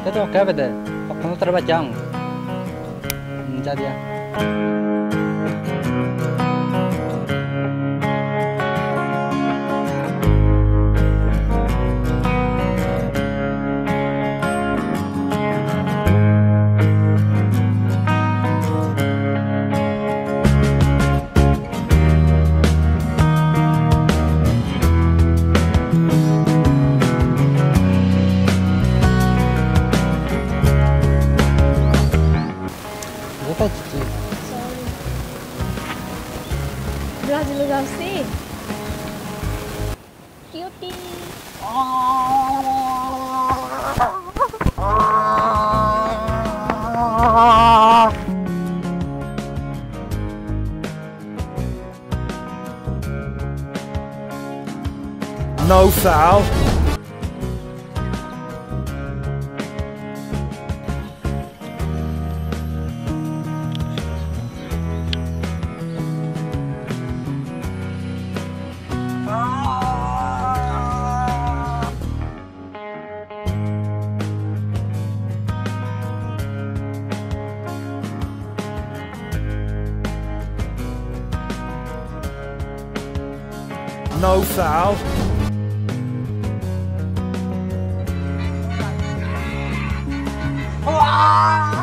Kita mau kafe deh. Aku mau terbang jam. Jadi Jadi ya. Sorry. Brazil Garci. Cutie. No foul. No foul. Wah!